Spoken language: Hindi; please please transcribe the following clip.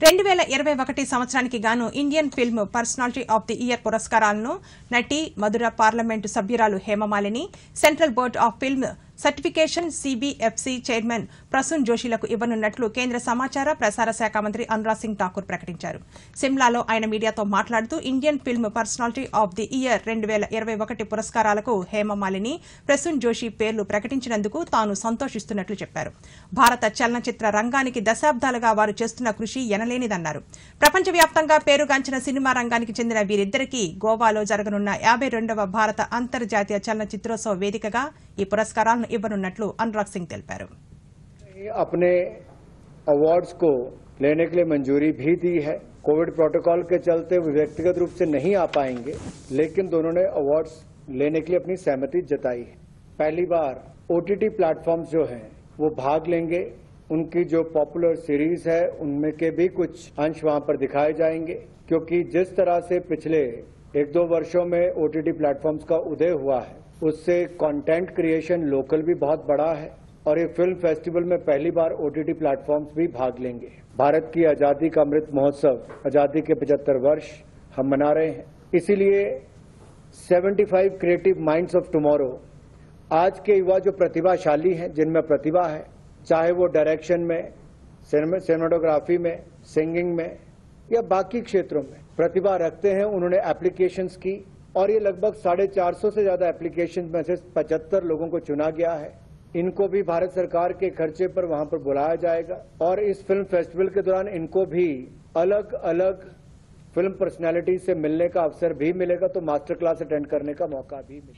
రెండు వేల ఇరవై ఒకటి సంవత్సరానికి గాను Indian film personality of the year పురస్కారాలను నటి మధుర పార్లమెంటు సభ్యురాలు Hema Malini central board of film certification CBFC chairman Prasoon జోషిలకు ఇవ్వనున్నట్లు కేంద్ర సమాచార ప్రసార శాఖ మంత్రి అనురాగ్ సింగ్ ఠాకూర్ ప్రకటించారు. సిమ్లాలో ఆయన మీడియాతో మాట్లాడుతూ Indian film personality of the year రెండు వేల ఇరవై ఒకటి పురస్కారాలకు హేమమాలిని ప్రసూన్ జోషి పేర్లు ప్రకటించినందుకు తాను సంతోషిస్తున్నట్లు చెప్పారు. భారత చలనచిత్ర రంగానికి దశాబ్దాలుగా వారు చేస్తున్న కృషి ఎనలేనిదన్నారు. ప్రపంచవ్యాప్తంగా పేరుగాంచిన సినిమా రంగానికి చెందిన వీరిద్దరికీ గోవాలో జరగనున్న యాభై రెండవ భారత అంతర్జాతీయ చలనచిత్రోత్సవ వేదికగా ఈ పురస్కారాలను ఇవ్వనున్నట్లు అనురాగ్ సింగ్ తెలిపారు अपने अवार्ड्स को लेने के लिए मंजूरी भी दी है कोविड प्रोटोकॉल के चलते वो व्यक्तिगत रूप से नहीं आ पाएंगे लेकिन दोनों ने अवार्ड्स लेने के लिए अपनी सहमति जताई है पहली बार ओटीटी प्लेटफॉर्म्स जो हैं वो भाग लेंगे उनकी जो पॉपुलर सीरीज है उनमें के भी कुछ अंश वहां पर दिखाए जाएंगे क्योंकि जिस तरह से पिछले एक दो वर्षों में ओटीटी प्लेटफॉर्म्स का उदय हुआ है। उससे कंटेंट क्रिएशन लोकल भी बहुत बड़ा है और ये फ़िल्म फेस्टिवल में पहली बार ओटीटी प्लेटफॉर्म्स भी भाग लेंगे। भारत की आज़ादी का अमृत महोत्सव, आज़ादी के 75 वर्ष हम मना रहे हैं। इसीलिए 75 क्रिएटिव माइंड्स ऑफ़ टुमारो आज के युवा जो प्रतिभाशाली हैं, जिनमें प्रतिभा है, चाहे वो डायरेक्शन में सिनेमाटोग्राफी में सिंगिंग में या बाकी क्षेत्रों में प्रतिभा रखते हैं, उन्होंने एप्लीकेशंस की और ये लगभग साढ़े चार सौ से ज़्यादा एप्लीकेशन में से पचहत्तर लोगों को चुना गया है। इनको भी भारत सरकार के खर्चे पर वहाँ पर बुलाया जाएगा और इस फ़िल्म फेस्टिवल के दौरान इनको भी अलग अलग फ़िल्म पर्सनैलिटी से मिलने का अवसर भी मिलेगा तो मास्टर क्लास अटेंड करने का मौका भी मिलेगा।